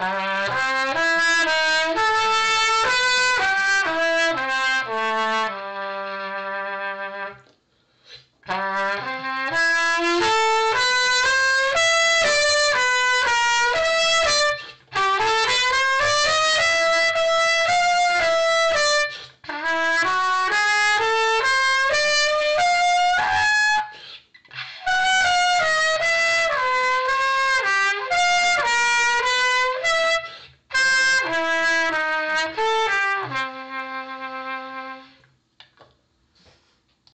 Uh...